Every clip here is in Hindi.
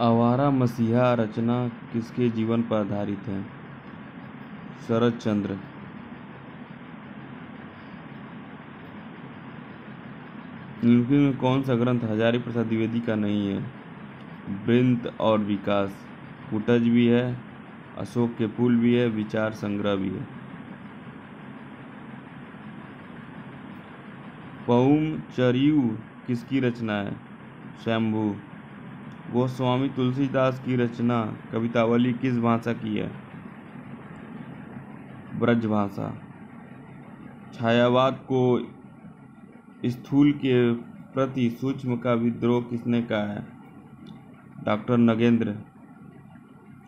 आवारा मसीहा रचना किसके जीवन पर आधारित है? शरद चंद्र। निम्नलिखित में कौन सा ग्रंथ हजारी प्रसाद द्विवेदी का नहीं है? वृंत और विकास। कुटज भी है, अशोक के पुल भी है, विचार संग्रह भी है। पौम चरियू किसकी रचना है? शंभू। गोस्वामी तुलसीदास की रचना, कवितावली किस भाषा की है? ब्रज भाषा। छायावाद को स्थूल के प्रति सूक्ष्म का विद्रोह किसने कहा है? डॉक्टर नगेंद्र।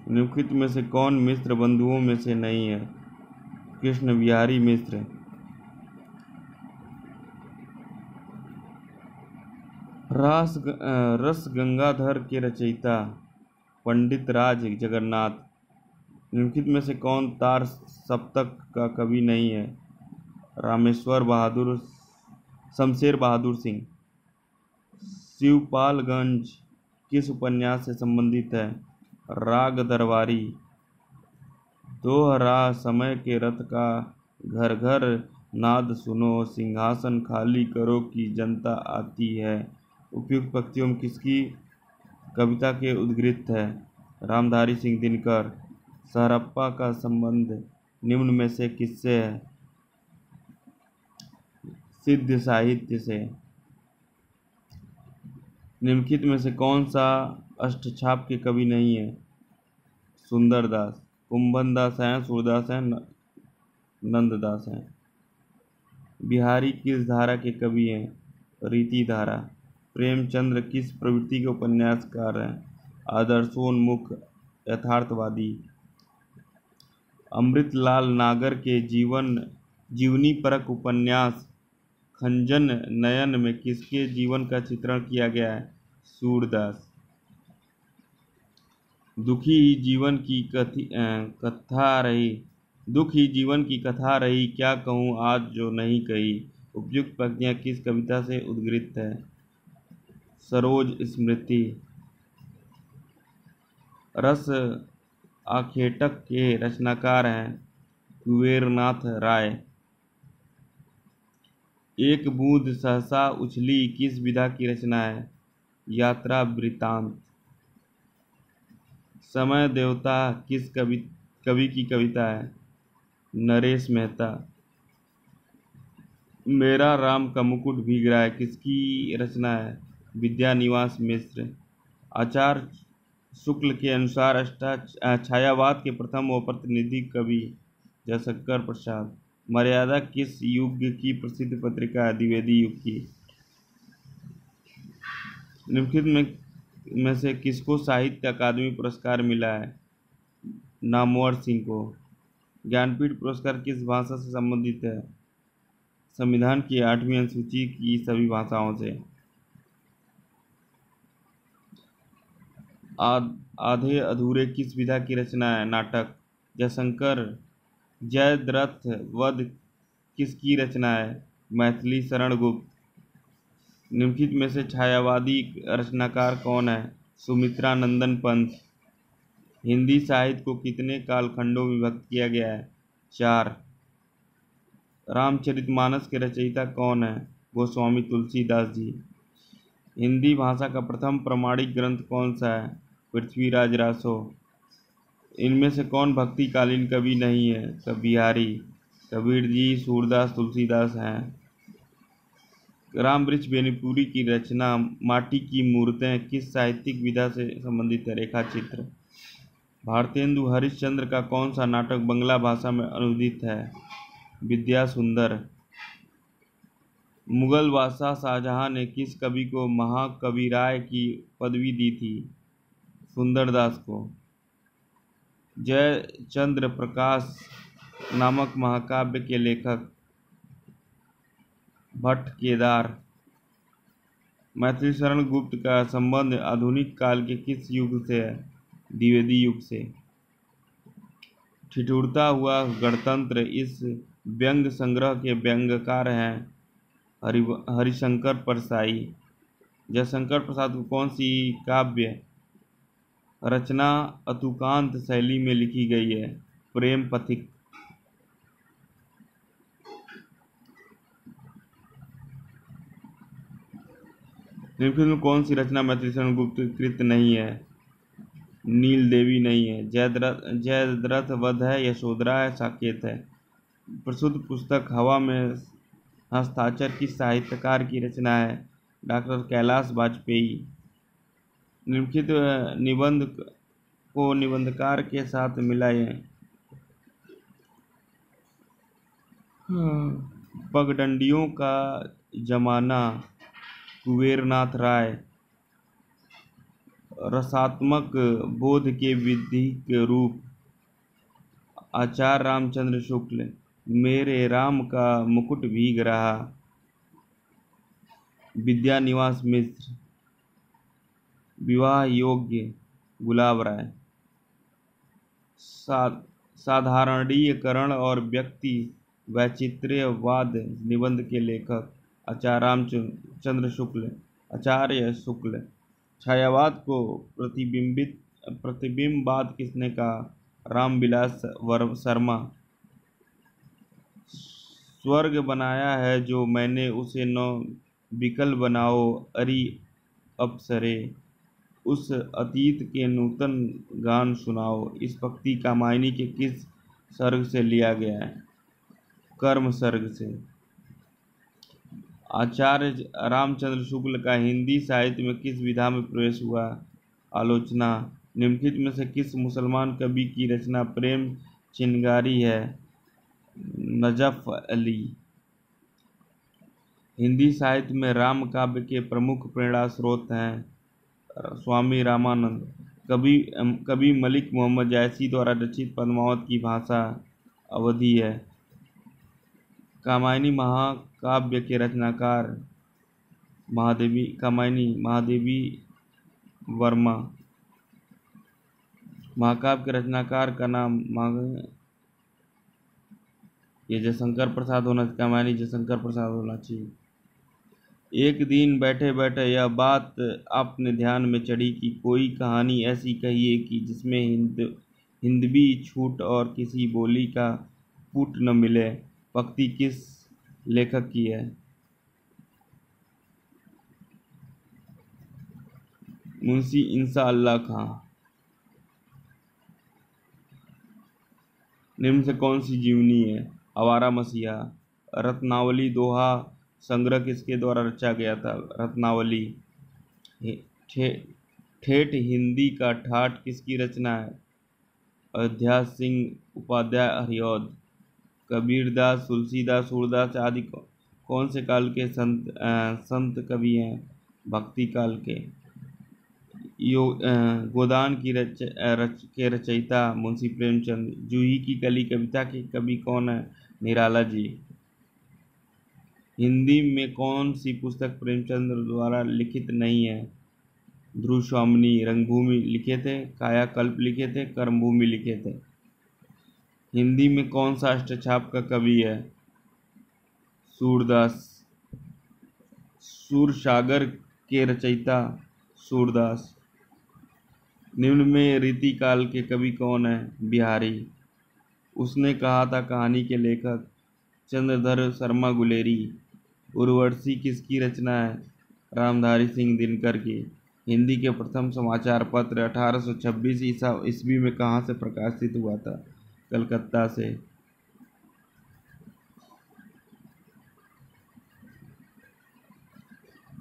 निम्नलिखित में से कौन मिश्र बंधुओं में से नहीं है? कृष्ण बिहारी मिश्र। रास रस गंगाधर के रचयिता पंडित राज जगन्नाथ। निम्नलिखित में से कौन तार सप्तक का कवि नहीं है? रामेश्वर बहादुर शमशेर बहादुर सिंह। शिवपालगंज किस उपन्यास से संबंधित है? राग दरबारी। दोहरा समय के रथ का घर घर नाद सुनो, सिंहासन खाली करो कि जनता आती है। उपयुक्त पंक्तियों में किसकी कविता के उद्गृत है? रामधारी सिंह दिनकर। सहरप्पा का संबंध निम्न में से किससे है? सिद्ध साहित्य से। निम्नलिखित में से कौन सा अष्टछाप के कवि नहीं है? सुंदरदास कुंभन दास हैं, सूरदास हैं नंददास हैं। बिहारी किस धारा के कवि हैं? रीति धारा। प्रेमचंद्र किस प्रवृत्ति के उपन्यासकार हैं? आदर्शोन्मुख, यथार्थवादी। अमृतलाल नागर के जीवन जीवनी परक उपन्यास, खंजन नयन में किसके जीवन का चित्रण किया गया है? सूरदास। दुखी ही जीवन की कथी कथा रही। दुख ही जीवन की कथा रही, क्या कहूँ आज जो नहीं कही? उपयुक्त पंक्तियाँ किस कविता से उद्गृत है? सरोज स्मृति। रस आखेटक के रचनाकार हैं कुबेरनाथ राय। एक बूंद सहसा उछली किस विधा की रचना है? यात्रा वृतांत। समय देवता किस कवि कवि की कविता है? नरेश मेहता। मेरा राम का मुकुट भीग रहा है, किसकी रचना है? विद्या निवास मिश्र। आचार्य शुक्ल के अनुसार अष्टा छायावाद के प्रथम व प्रतिनिधि कवि जयशंकर प्रसाद। मर्यादा किस युग की प्रसिद्ध पत्रिका है द्विवेदी युग की? निम्नलिखित में में से किसको साहित्य अकादमी पुरस्कार मिला है? नामवर सिंह को। ज्ञानपीठ पुरस्कार किस भाषा से संबंधित है? संविधान की आठवीं अनुसूची की सभी भाषाओं से। आध आधे अधूरे किस विधा की रचना है? नाटक। जयशंकर, जयद्रथ वध किसकी रचना है? मैथिली शरण गुप्त निम्नलिखित में से छायावादी रचनाकार कौन है? सुमित्रा नंदन पंत। हिंदी साहित्य को कितने कालखंडों में विभक्त किया गया है? चार। रामचरितमानस के रचयिता कौन है? गोस्वामी तुलसीदास जी। हिंदी भाषा का प्रथम प्रमाणिक ग्रंथ कौन सा है? पृथ्वीराज रासो। इनमें से कौन भक्तिकालीन कवि नहीं है? कबिहारी कबीर जी सूरदास, तुलसीदास हैं। राम वृक्ष बेनीपुरी की रचना, माटी की मूर्तें किस साहित्यिक विधा से संबंधित है? रेखा चित्र भारतेंदु हरिश्चंद्र का कौन सा नाटक बंगला भाषा में अनुदित है? विद्या सुंदर। मुगल बादशाह शाहजहां ने किस कवि को महाकवि राय की पदवी दी थी? सुंदरदास को। जय चंद्र प्रकाश नामक महाकाव्य के लेखक भट्ट केदार। मैथिली शरण गुप्त का संबंध आधुनिक काल के किस युग से है? द्विवेदी युग से। ठिठुरता हुआ गणतंत्र इस व्यंग संग्रह के व्यंगकार हैं। हरि हरिशंकर परसाई। जयशंकर प्रसाद को कौन सी काव्य रचना अतुकांत शैली में लिखी गई है? प्रेम पथिक। निम्नलिखित में कौन सी रचना शरण गुप्त कृत नहीं है? नील देवी नहीं है। जयद्रथ जयद्रथ वध है, यशोधरा है, साकेत है। प्रसिद्ध पुस्तक हवा में हस्ताक्षर की साहित्यकार की रचना है। डॉक्टर कैलाश वाजपेयी। निम्नलिखित निबंध को निबंधकार के साथ मिलाएँ पगडंडियों का जमाना कुबेरनाथ राय। रसात्मक बोध के विधिक रूप आचार्य रामचंद्र शुक्ल। मेरे राम का मुकुट भीग रहा। विद्यानिवास मिश्र विवाह योग्य गुलाब राय। साधारणीयकरण और व्यक्ति वैचित्र्यवाद निबंध के लेखक आचार्य रामचंद्र शुक्ल, आचार्य शुक्ल। छायावाद को प्रतिबिंबित प्रतिबिंबवाद किसने कहा? रामविलास शर्मा। स्वर्ग बनाया है जो मैंने उसे नौ विकल बनाओ, अरि अपसरे। उस अतीत के नूतन गान सुनाओ, इस भक्ति कामायनी के किस सर्ग से लिया गया है? कर्म सर्ग से। आचार्य रामचंद्र शुक्ल का हिंदी साहित्य में किस विधा में प्रवेश हुआ? आलोचना, निम्नलिखित में से किस मुसलमान कवि की रचना प्रेम चिंगारी है? नजफ अली। हिंदी साहित्य में राम काव्य के प्रमुख प्रेरणा स्रोत हैं स्वामी रामानंद। कवि कवि मलिक मोहम्मद जैसी द्वारा रचित पद्मावत की भाषा अवधि है। कामायनी महाकाव्य के रचनाकार महादेवी, कामायनी महादेवी वर्मा। महाकाव्य के रचनाकार का नाम ये जयशंकर प्रसाद होना कामायनी जयशंकर प्रसाद होना चाहिए। एक दिन बैठे बैठे यह बात अपने ध्यान में चढ़ी कि कोई कहानी ऐसी कहिए कि जिसमें हिंद, हिंदवी छूट और किसी बोली का पुट न मिले। पक्ति किस लेखक की है? मुंशी इंसा अल्लाह खां। निम्न से कौन सी जीवनी है? आवारा मसीहा रत्नावली दोहा संग्रह किसके द्वारा रचा गया था? रत्नावली। ठेठ हिंदी का ठाठ किसकी रचना है? अयोध्या सिंह उपाध्याय हरिौद कबीरदास तुलसीदास सूरदास आदि कौन से काल के संत आ, संत कवि हैं? भक्ति काल के। यो गोदान की रच, रच के रचयिता मुंशी प्रेमचंद। जूही की कली कविता के कवि कौन है? निराला जी। हिंदी में कौन सी पुस्तक प्रेमचंद द्वारा लिखित नहीं है? ध्रुव स्वामिनी रंगभूमि लिखे थे, कायाकल्प लिखे थे, कर्मभूमि लिखे थे। हिंदी में कौन सा अष्टछाप का कवि है? सूरदास। सूरसागर के रचयिता सूरदास। निम्न में रीति काल के कवि कौन है? बिहारी। उसने कहा था कहानी के लेखक चंद्रधर शर्मा गुलेरी, उर्वशी किसकी रचना है? रामधारी सिंह दिनकर की। हिंदी के प्रथम समाचार पत्र 1826 ईसा, ईस्वी में कहाँ से प्रकाशित हुआ था? कलकत्ता से।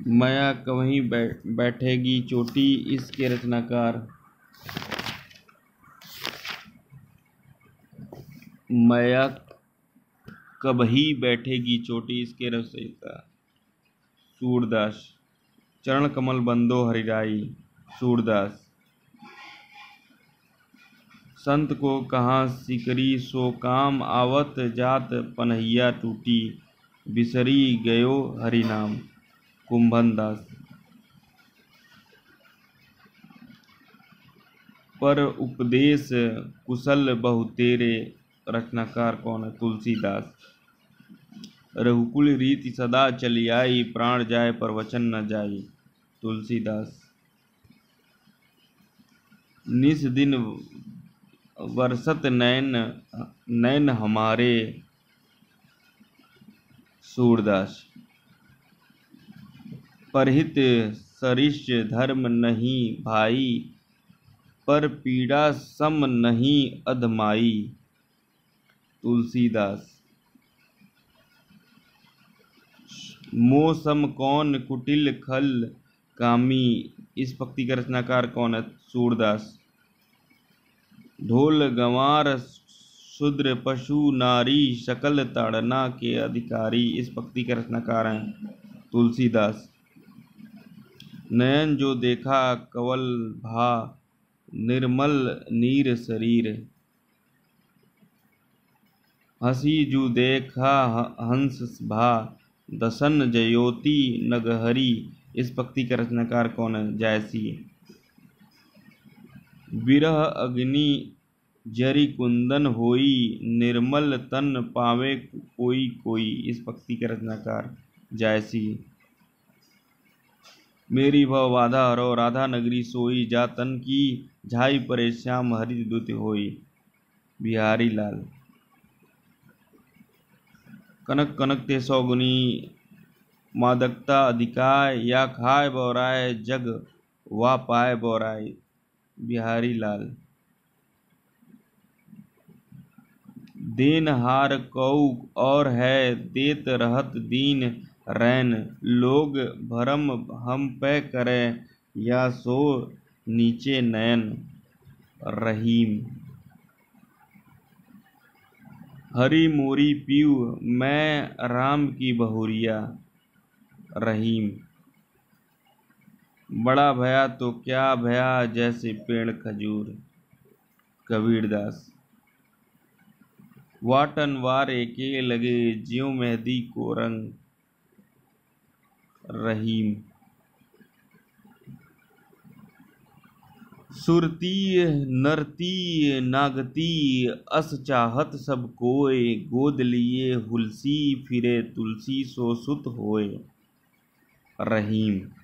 मया कहीं बैठेगी चोटी, इसके रचनाकार मया कभी बैठेगी चोटी इसके रचयिता सूरदास, चरण कमल बंदो हरिराई। सूरदास, संत को कहाँ सिकरी? सो काम आवत जात पनहिया टूटी। बिसरी गयो हरिनाम। कुंभन दास पर उपदेश कुशल बहु तेरे रचनाकार कौन है? तुलसीदास। रघुकुल रीति सदा चली आई, प्राण जाए पर वचन न जाई। तुलसीदास। निस दिन वर्षत नैन नैन हमारे सूरदास। परहित सरिष धर्म नहीं भाई, पर पीड़ा सम नहीं अधमाई। तुलसीदास। मोसम कौन कुटिल खल कामी? इस पक्ति का रचनाकार कौन है? सूरदास। ढोल गंवार शूद्र पशु नारी, शकल ताड़ना के अधिकारी। इस पक्ति के रचनाकार हैं तुलसीदास। नयन जो देखा कवल भा, निर्मल नीर शरीर। हसी जू देखा हंस भा, दसन जयोति नगहरी। इस पक्ति का रचनाकार कौन है? जैसी विरह अग्नि जरी कुंदन होई, निर्मल तन पावे कोई कोई। इस पक्ति का रचनाकार जैसी मेरी भव बाधा हरो, राधा नगरी सोई, जा तन की झाई परे श्याम दुत होई। बिहारी लाल। कनक कनक ते सौगुनी मादकता अधिकाय, या खाय बोराय, जग वा पाय बोराय। बिहारी लाल। देन हार कऊ और है, देत रहत दीन रैन। लोग भरम हम पे करे, या सो नीचे नयन रहीम। हरी मोरी पीऊ, मैं राम की बहुरिया रहीम। बड़ा भया तो क्या भया जैसे पेड़ खजूर कबीरदास वाटन वारे के लगे ज्यो मेहदी को रंग रहीम। सुरती नरती नागती अस चाहत सब कोय गोद लिए हुलसी फिरे तुलसी सो सुत होए। रहीम।